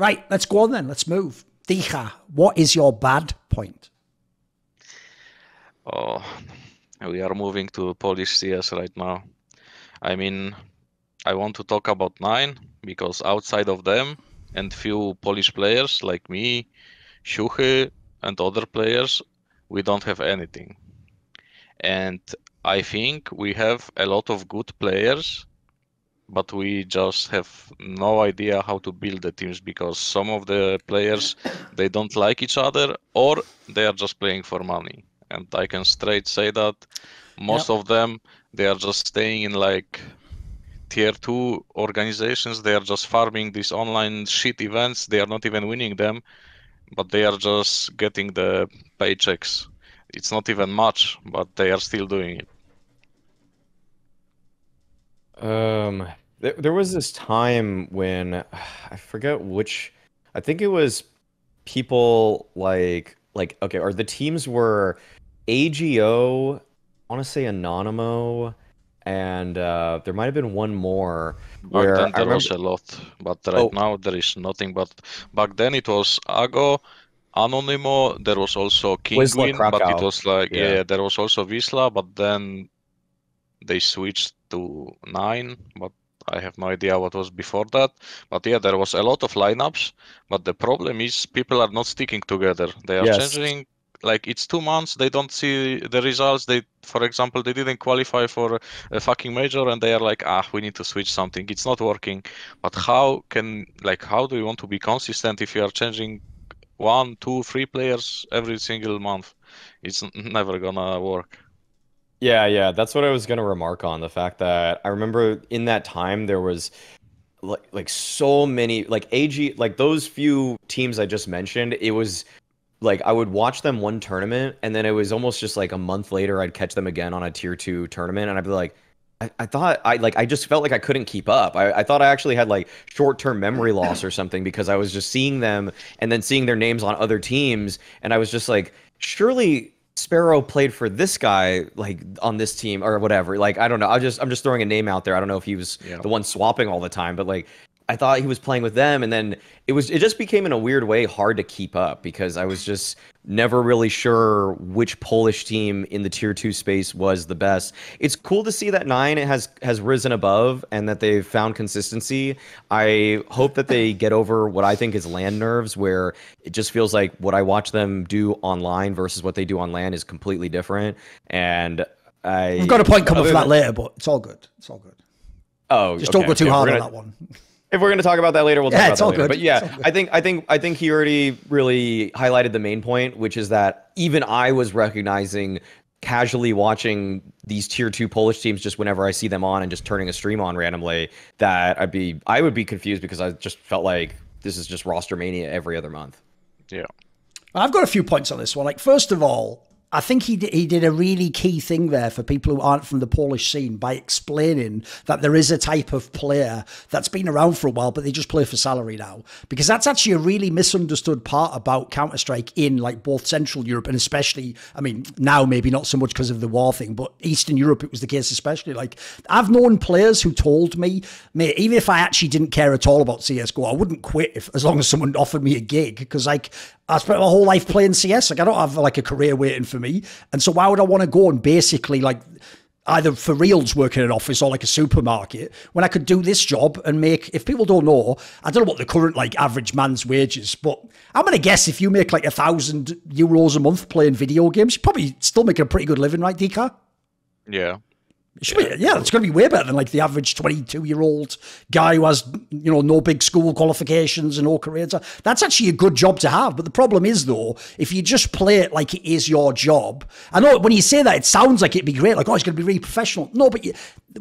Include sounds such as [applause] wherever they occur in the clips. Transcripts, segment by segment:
Right, let's go on then. Let's move. Dycha, what is your bad point? Oh, we are moving to Polish CS right now. I mean, I want to talk about 9INE because outside of them and few Polish players like me, Shuchy, and other players, we don't have anything. And I think we have a lot of good players, but we just have no idea how to build the teams because some of the players they don't like each other or they are just playing for money. And I can straight say that most yep. of them they are just staying in like tier two organizations. They are just farming these online shit events. They are not even winning them, but they are just getting the paychecks. It's not even much, but they are still doing it. Um, there, there was this time when I forget which. I think it was people like like okay, or the teams were AGO. I want to say Anonymo and uh, there might have been one more. Where back then there remember... was a lot, but right oh. now there is nothing. But back then it was Ago, Anonymo. There was also Kinguin, but it was like yeah. yeah, there was also Wisła, but then they switched to 9INE. But I have no idea what was before that. But yeah, there was a lot of lineups. But the problem is people are not sticking together. They are yes. changing like it's two months they don't see the results they for example they didn't qualify for a fucking major and they are like ah we need to switch something it's not working but how can like how do you want to be consistent if you are changing one two three players every single month it's never gonna work yeah yeah that's what i was gonna remark on the fact that i remember in that time there was like like so many like ag like those few teams i just mentioned it was like I would watch them one tournament and then it was almost just like a month later I'd catch them again on a tier two tournament and I'd be like, I, I thought I like I just felt like I couldn't keep up. I, I thought I actually had like short term memory loss or something because I was just seeing them and then seeing their names on other teams and I was just like, surely Sparrow played for this guy like on this team or whatever. Like I don't know. I just I'm just throwing a name out there. I don't know if he was yeah. the one swapping all the time, but like I thought he was playing with them, and then it was it just became in a weird way hard to keep up because I was just never really sure which Polish team in the tier two space was the best. It's cool to see that 9INE has has risen above and that they've found consistency. I hope that they get over what I think is LAN nerves, where it just feels like what I watch them do online versus what they do on LAN is completely different. And I have got a point coming for that later, but it's all good. It's all good. Oh, just okay. don't go too yeah, hard gonna, on that one. If we're going to talk about that later, we'll talk yeah, about that later. Good. But yeah, I think I think I think he already really highlighted the main point, which is that even I was recognizing casually watching these tier two Polish teams just whenever I see them on and just turning a stream on randomly that I'd be I would be confused because I just felt like this is just roster mania every other month. Yeah. I've got a few points on this one. Like first of all, I think he did, he did a really key thing there for people who aren't from the Polish scene by explaining that there is a type of player that's been around for a while, but they just play for salary now. Because that's actually a really misunderstood part about Counter Strike in like both Central Europe and especially, I mean, now maybe not so much because of the war thing, but Eastern Europe it was the case especially. Like I've known players who told me, mate, even if I actually didn't care at all about CS:GO, I wouldn't quit if as long as someone offered me a gig because like I spent my whole life playing CS. Like I don't have like a career waiting for me. And so why would I want to go and basically like either for reals work in an office or like a supermarket when I could do this job and make if people don't know, I don't know what the current like average man's wages, but I'm gonna guess if you make like a thousand euros a month playing video games, you're probably still making a pretty good living, right, Dycha? Yeah. It yeah. be, yeah, it's going to be way better than like the average 22 year old guy who has, you know, no big school qualifications and no career. That's actually a good job to have. But the problem is, though, if you just play it like it is your job, I know when you say that, it sounds like it'd be great, like, oh, it's going to be really professional. No, but you,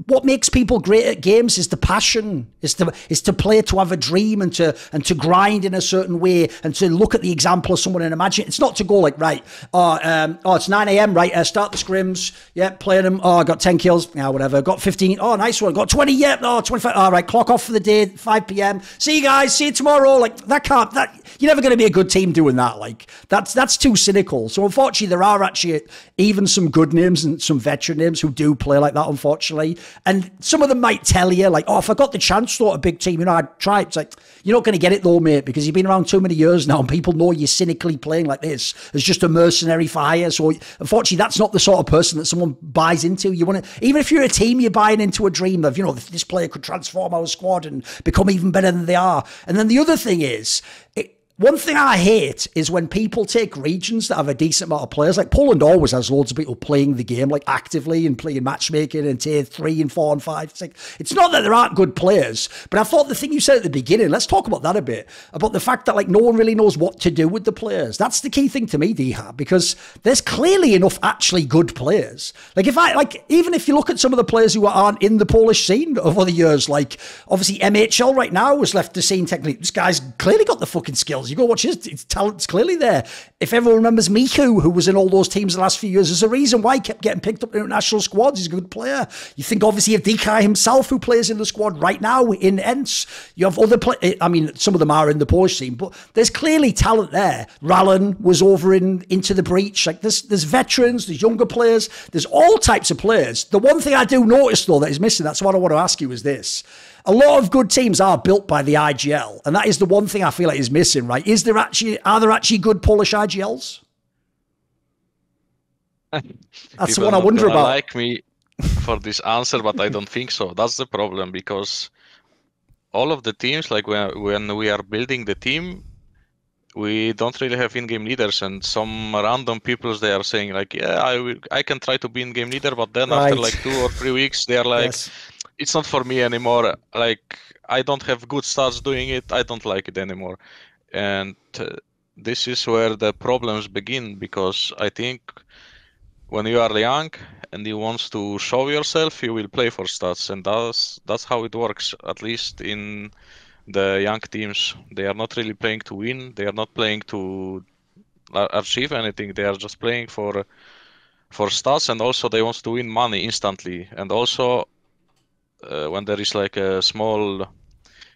what makes people great at games is the passion, is to, is to play to have a dream and to, and to grind in a certain way and to look at the example of someone and imagine. It's not to go like, right, oh, um, oh it's 9 a.m., right, uh, start the scrims, yeah, playing them, oh, I got 10 kills Yeah, whatever. Got 15. Oh, nice one. Got 20. Yeah. Oh, 25. All right. Clock off for the day. 5 p.m. See you guys. See you tomorrow. Like that can't. That you're never going to be a good team doing that. Like that's that's too cynical. So unfortunately, there are actually even some good names and some veteran names who do play like that. Unfortunately, and some of them might tell you like, oh, if I got the chance to a big team, you know, I'd try. It's like you're not going to get it though, mate, because you've been around too many years now, and people know you're cynically playing like this as just a mercenary for hire. So unfortunately, that's not the sort of person that someone buys into. You want to, even if you're a team, you're buying into a dream of, you know, this player could transform our squad and become even better than they are. And then the other thing is, it, one thing I hate is when people take regions that have a decent amount of players. Like Poland always has loads of people playing the game, like actively and playing matchmaking and tier three and four and five. It's like it's not that there aren't good players, but I thought the thing you said at the beginning. Let's talk about that a bit about the fact that like no one really knows what to do with the players. That's the key thing to me, Dycha, because there's clearly enough actually good players. Like if I like even if you look at some of the players who aren't in the Polish scene over the years, like obviously MHL right now was left the scene technically. This guy's clearly got the fucking skills. You go watch his, his talent's clearly there. If everyone remembers Miku, who was in all those teams the last few years, there's a reason why he kept getting picked up in international squads. He's a good player. You think obviously of Dycha himself, who plays in the squad right now in ENCE. You have other play. Eh, I mean, some of them are in the Polish team, but there's clearly talent there. Rallen was over in into the breach. Like there's there's veterans, there's younger players, there's all types of players. The one thing I do notice though that is missing, that's what I want to ask you is this a lot of good teams are built by the IGL, and that is the one thing I feel like is missing. Right? Is there actually are there actually good Polish IGLs? [laughs] That's the one I wonder about. Like me for this answer, but I don't think so. That's the problem because all of the teams, like when when we are building the team, we don't really have in-game leaders, and some random people they are saying like, yeah, I will, I can try to be in-game leader, but then right. after like two or three weeks, they are [laughs] like. Yes it's not for me anymore. Like I don't have good stats doing it. I don't like it anymore, and uh, this is where the problems begin because I think when you are young and you want to show yourself, you will play for stats, and that's that's how it works. At least in the young teams, they are not really playing to win. They are not playing to achieve anything. They are just playing for for stats, and also they want to win money instantly. And also uh, when there is like a small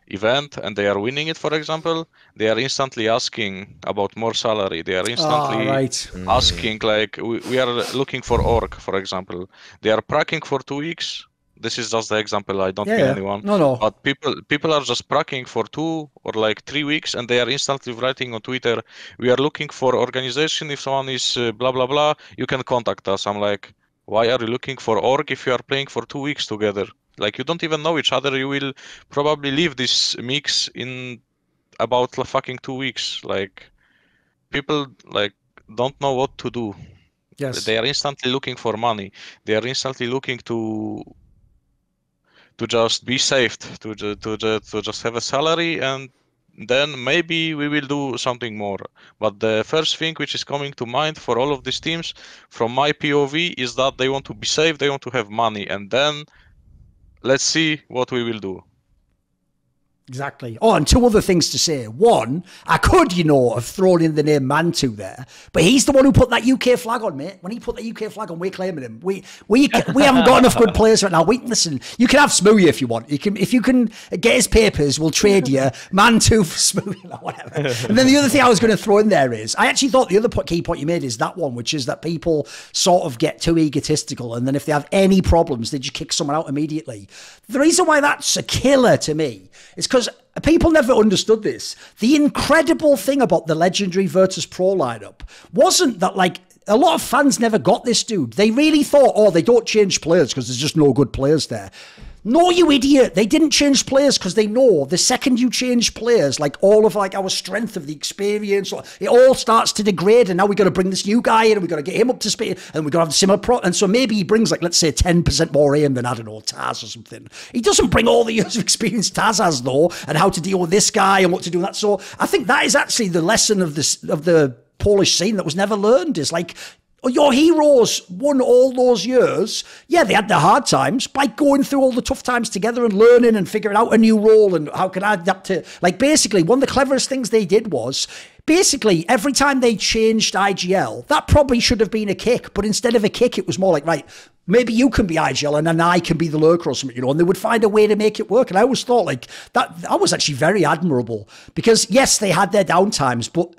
event and they are winning it for example they are instantly asking about more salary. They are instantly oh, right. Asking like we, we are looking for org for example. They are pracking for two weeks. This is just the example. I don't yeah, mean anyone. No no. But people people are just pracking for two or like three weeks and they are instantly writing on twitter we are looking for organization. If someone is uh, blah blah blah you can contact us. I'm like why are you looking for org if you are playing for two weeks together like you don't even know each other. You will probably leave this mix in about fucking two weeks. Like people like don't know what to do. Yes. They are instantly looking for money. They are instantly looking to to just be saved, to to to, to just have a salary and then maybe we will do something more. But the first thing which is coming to mind for all of these teams, from my POV, is that they want to be safe, they want to have money, and then let's see what we will do. Exactly. Oh, and two other things to say. One, I could, you know, have thrown in the name Mantuu there, but he's the one who put that UK flag on, mate. When he put the UK flag on, we're claiming him. We we [laughs] we haven't got enough good players right now. We listen. You can have Smooya if you want. You can if you can get his papers, we'll trade you [laughs] Mantuu for Smooya or whatever. And then the other thing I was going to throw in there is, I actually thought the other key point you made is that one, which is that people sort of get too egotistical, and then if they have any problems, they just kick someone out immediately. The reason why that's a killer to me is because people never understood this. The incredible thing about the legendary Virtus Pro lineup wasn't that like a lot of fans never got this dude. They really thought, oh, they don't change players because there's just no good players there. No, you idiot. They didn't change players because they know the second you change players, like all of like our strength of the experience, it all starts to degrade. And now we got to bring this new guy in and we got to get him up to speed and we got to have similar pro. And so maybe he brings like, let's say 10% more aim than, I don't know, Taz or something. He doesn't bring all the years of experience Taz has though and how to deal with this guy and what to do that. So I think that is actually the lesson of this, of the Polish scene that was never learned is like Oh, your heroes won all those years. Yeah, they had their hard times by going through all the tough times together and learning and figuring out a new role and how can I adapt to. Like, basically, one of the cleverest things they did was basically every time they changed IGL, that probably should have been a kick, but instead of a kick, it was more like, right, maybe you can be IGL and then I can be the lurker or something, you know, and they would find a way to make it work. And I always thought like that, that was actually very admirable because yes, they had their downtimes, but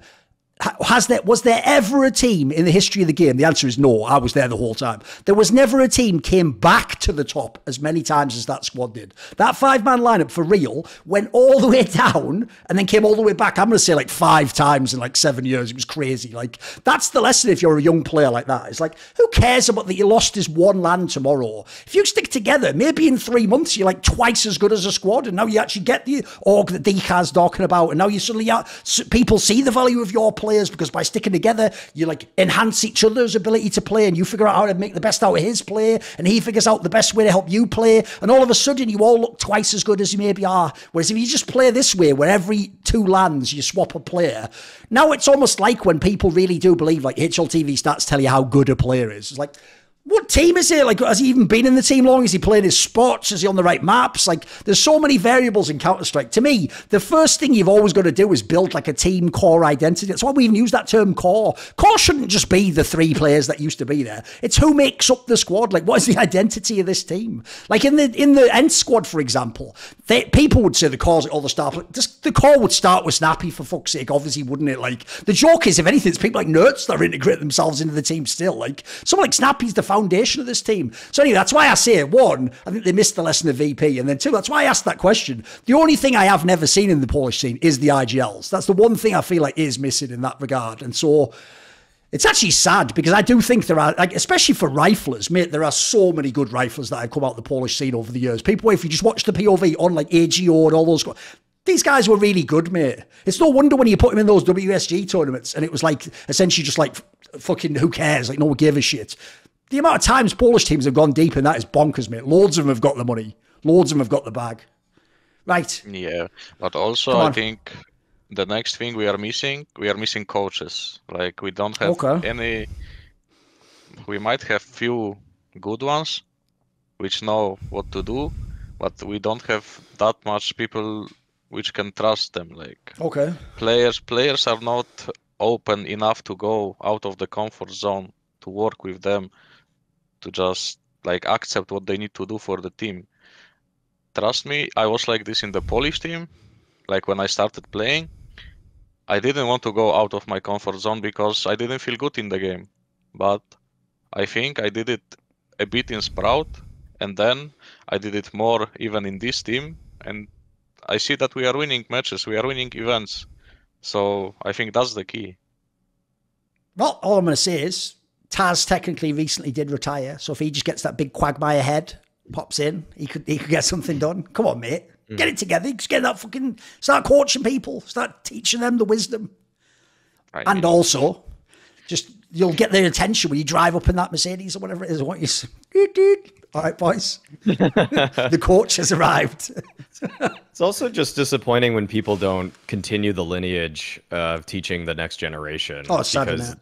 has there was there ever a team in the history of the game? The answer is no. I was there the whole time. There was never a team came back to the top as many times as that squad did. That five man lineup for real went all the way [laughs] down and then came all the way back. I'm going to say like five times in like seven years. It was crazy. Like that's the lesson if you're a young player like that. It's like who cares about that you lost this one LAN tomorrow? If you stick together, maybe in three months you're like twice as good as a squad, and now you actually get the org that Dycha's talking about, and now you suddenly people see the value of your play players because by sticking together, you like enhance each other's ability to play and you figure out how to make the best out of his play and he figures out the best way to help you play. And all of a sudden, you all look twice as good as you maybe are. Whereas if you just play this way, where every two LANs you swap a player, now it's almost like when people really do believe, like HLTV stats tell you how good a player is. It's like, what team is he? Like, has he even been in the team long? Is he playing his spots? Is he on the right maps? Like, there's so many variables in Counter Strike. To me, the first thing you've always got to do is build like a team core identity. That's why we even use that term core. Core shouldn't just be the three players that used to be there. It's who makes up the squad. Like, what is the [laughs] identity of this team? Like in the in the ENCE squad, for example, they, people would say the core's all the start. Just, the core would start with Snappi for fuck's sake, obviously, wouldn't it? Like the joke is, if anything, it's people like NertZ that integrate themselves into the team still. Like someone like Snappi's the foundation of this team. So anyway, that's why I say one, I think they missed the lesson of VP, and then two, that's why I asked that question. The only thing I have never seen in the Polish scene is the IGLs. That's the one thing I feel like is missing in that regard, and so. It's actually sad because I do think there are, like, especially for riflers, mate, there are so many good riflers that have come out of the Polish scene over the years. People, if you just watch the POV on like AGO and all those, these guys were really good, mate. It's no wonder when you put them in those WESG tournaments and it was like essentially just like fucking who cares? Like no one gave a shit the amount of times Polish teams have gone deep in that is bonkers, mate. Loads of them have got the money. Loads of them have got the bag. Right. Yeah, but also I think the next thing we are missing, we are missing coaches. Like we don't have okay. any. We might have few good ones, which know what to do, but we don't have that much people which can trust them. Like okay, players players are not open enough to go out of the comfort zone to work with them to just like accept what they need to do for the team. Trust me, I was like this in the Polish team. Like when I started playing, I didn't want to go out of my comfort zone because I didn't feel good in the game. But I think I did it a bit in Sprout, and then I did it more even in this team. And I see that we are winning matches, we are winning events. So I think that's the key. Well, all I'm going to say is Taz technically recently did retire, so if he just gets that big quagmire head, pops in, he could he could get something done. Come on, mate, mm. get it together. Just get that fucking start coaching people, start teaching them the wisdom, right. and also just you'll get their attention when you drive up in that Mercedes or whatever it is. What you say. [laughs] All right, boys. [laughs] the coach has arrived. [laughs] it's also just disappointing when people don't continue the lineage of teaching the next generation. Oh, it's because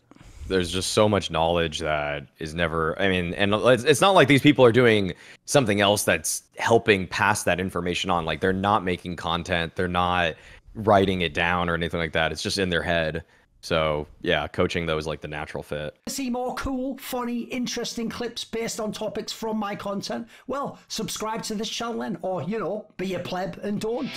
there's just so much knowledge that is never i mean and it's, it's not like these people are doing something else that's helping pass that information on. Like they're not making content. They're not writing it down or anything like that. It's just in their head. So yeah coaching those like the natural fit. See more cool funny interesting clips based on topics from my content? Well subscribe to this channel then or you know be a pleb and don't